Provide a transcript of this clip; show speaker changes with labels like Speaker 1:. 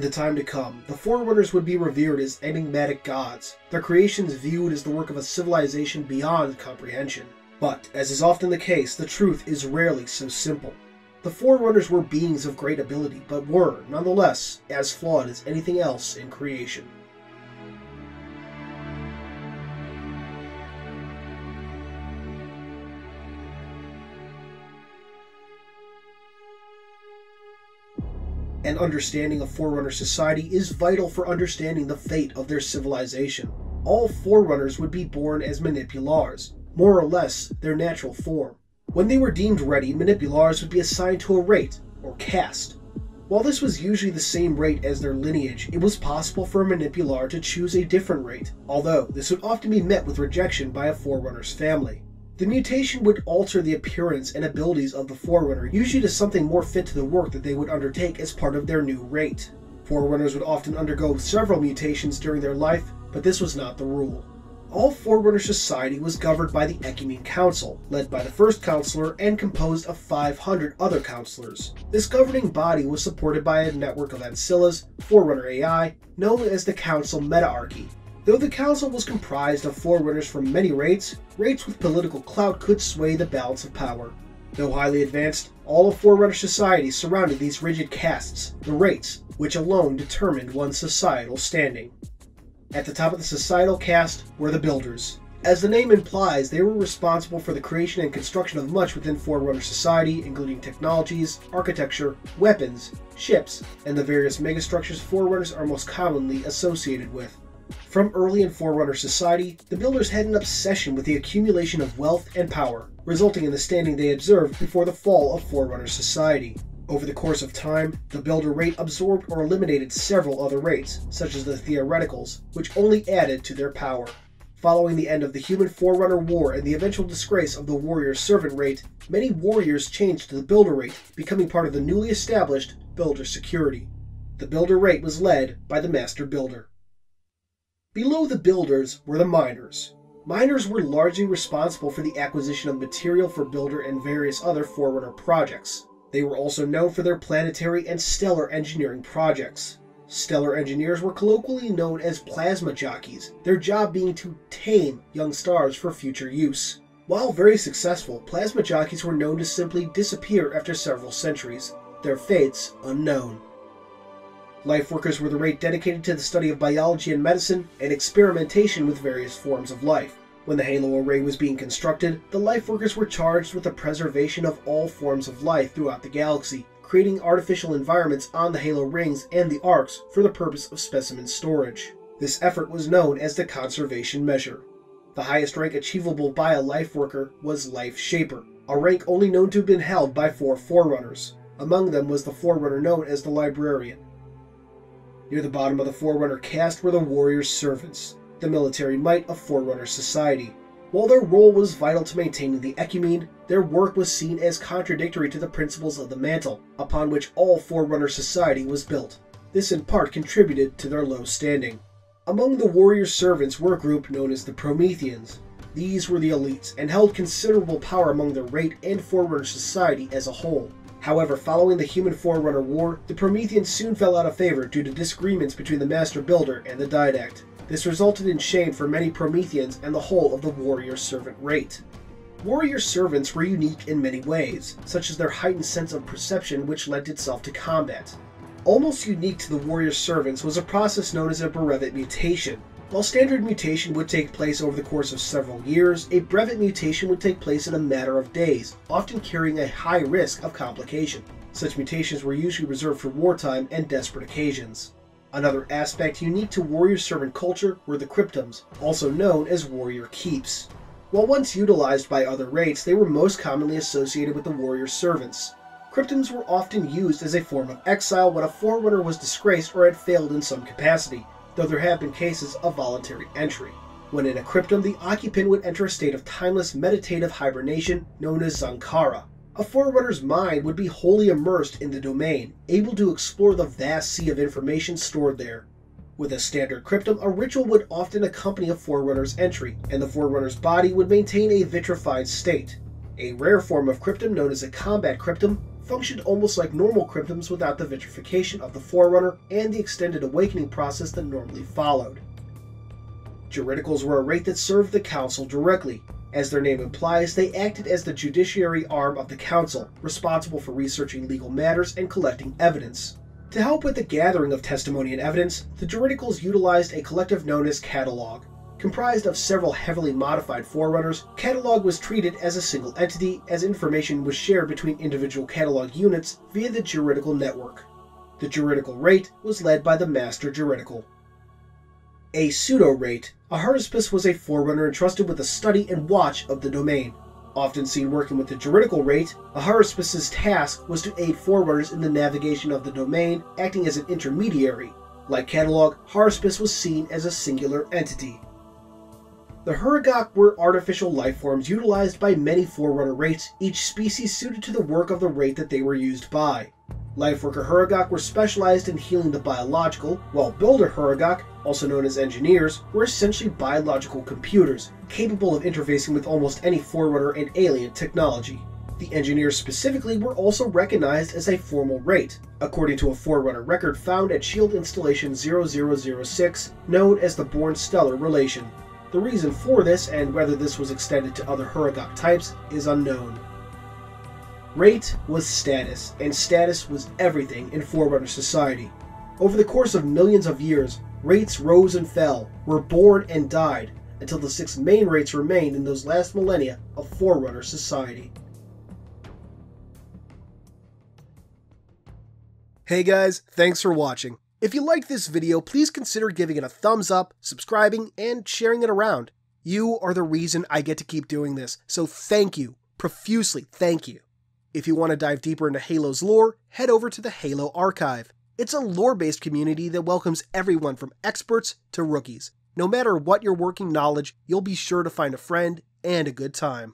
Speaker 1: In the time to come, the Forerunners would be revered as enigmatic gods, their creations viewed as the work of a civilization beyond comprehension. But, as is often the case, the truth is rarely so simple. The Forerunners were beings of great ability, but were, nonetheless, as flawed as anything else in creation. An understanding of Forerunner society is vital for understanding the fate of their civilization. All Forerunners would be born as Manipulars, more or less their natural form. When they were deemed ready, Manipulars would be assigned to a rate, or caste. While this was usually the same rate as their lineage, it was possible for a Manipular to choose a different rate, although this would often be met with rejection by a Forerunner's family. The mutation would alter the appearance and abilities of the Forerunner, usually to something more fit to the work that they would undertake as part of their new rate. Forerunners would often undergo several mutations during their life, but this was not the rule. All Forerunner society was governed by the Ecumene Council, led by the first counselor and composed of 500 other counselors. This governing body was supported by a network of ancillas, Forerunner AI, known as the Council Metarchy, Though the council was comprised of forerunners from many rates, rates with political clout could sway the balance of power. Though highly advanced, all of Forerunner society surrounded these rigid castes, the rates, which alone determined one's societal standing. At the top of the societal caste were the Builders. As the name implies, they were responsible for the creation and construction of much within Forerunner society, including technologies, architecture, weapons, ships, and the various megastructures Forerunners are most commonly associated with. From early in Forerunner society, the Builders had an obsession with the accumulation of wealth and power, resulting in the standing they observed before the fall of Forerunner society. Over the course of time, the Builder rate absorbed or eliminated several other rates, such as the Theoreticals, which only added to their power. Following the end of the Human Forerunner War and the eventual disgrace of the Warrior Servant rate, many warriors changed to the Builder rate, becoming part of the newly established Builder Security. The Builder rate was led by the Master Builder. Below the builders were the miners. Miners were largely responsible for the acquisition of material for Builder and various other Forerunner projects. They were also known for their planetary and stellar engineering projects. Stellar engineers were colloquially known as plasma jockeys, their job being to tame young stars for future use. While very successful, plasma jockeys were known to simply disappear after several centuries, their fates unknown. Life workers were the rate dedicated to the study of biology and medicine and experimentation with various forms of life. When the Halo array was being constructed, the life workers were charged with the preservation of all forms of life throughout the galaxy, creating artificial environments on the Halo rings and the arcs for the purpose of specimen storage. This effort was known as the conservation measure. The highest rank achievable by a life worker was Life Shaper, a rank only known to have been held by four Forerunners. Among them was the Forerunner known as the Librarian. Near the bottom of the Forerunner caste were the Warrior's Servants, the military might of Forerunner society. While their role was vital to maintaining the Ecumene, their work was seen as contradictory to the principles of the Mantle, upon which all Forerunner society was built. This in part contributed to their low standing. Among the warrior's servants were a group known as the Prometheans. These were the elites and held considerable power among the Rate and Forerunner society as a whole. However, following the Human Forerunner War, the Prometheans soon fell out of favor due to disagreements between the Master Builder and the Didact. This resulted in shame for many Prometheans and the whole of the Warrior Servant rate. Warrior servants were unique in many ways, such as their heightened sense of perception which lent itself to combat. Almost unique to the warrior servants was a process known as a brevet mutation, while standard mutation would take place over the course of several years, a brevet mutation would take place in a matter of days, often carrying a high risk of complication. Such mutations were usually reserved for wartime and desperate occasions. Another aspect unique to warrior servant culture were the cryptums, also known as warrior keeps. While once utilized by other rates, they were most commonly associated with the warrior servants. Cryptums were often used as a form of exile when a forerunner was disgraced or had failed in some capacity, though there have been cases of voluntary entry. When in a cryptum, the occupant would enter a state of timeless meditative hibernation known as Xankara. A Forerunner's mind would be wholly immersed in the domain, able to explore the vast sea of information stored there. With a standard cryptum, a ritual would often accompany a Forerunner's entry, and the Forerunner's body would maintain a vitrified state. A rare form of cryptum known as a combat cryptum functioned almost like normal cryptums without the vitrification of the Forerunner and the extended awakening process that normally followed. Juridicals were a rate that served the Council directly. As their name implies, they acted as the judiciary arm of the Council, responsible for researching legal matters and collecting evidence. To help with the gathering of testimony and evidence, the Juridicals utilized a collective known as Catalog. Comprised of several heavily modified Forerunners, Catalog was treated as a single entity as information was shared between individual Catalog units via the Juridical network. The Juridical rate was led by the Master Juridical. A pseudo rate, a haruspice was a Forerunner entrusted with the study and watch of the domain. Often seen working with the juridical rate, a haruspice's task was to aid Forerunners in the navigation of the domain, acting as an intermediary. Like Catalog, haruspice was seen as a singular entity. The Hurugok were artificial life forms utilized by many Forerunner rates, each species suited to the work of the rate that they were used by. Lifeworker Hurugok were specialized in healing the biological, while Builder Hurugok, also known as engineers, were essentially biological computers, capable of interfacing with almost any Forerunner and alien technology. The engineers specifically were also recognized as a formal rate, according to a Forerunner record found at Shield Installation 0006, known as the Bornstellar Relation. The reason for this, and whether this was extended to other Hurugok types, is unknown. Rate was status, and status was everything in Forerunner society. Over the course of millions of years, rates rose and fell, were born and died, until the six main rates remained in those last millennia of Forerunner society. Hey guys, thanks for watching. If you liked this video, please consider giving it a thumbs up, subscribing, and sharing it around. You are the reason I get to keep doing this, so thank you, profusely thank you. If you want to dive deeper into Halo's lore, head over to the Halo Archive. It's a lore based community that welcomes everyone from experts to rookies. No matter what your working knowledge, you'll be sure to find a friend and a good time.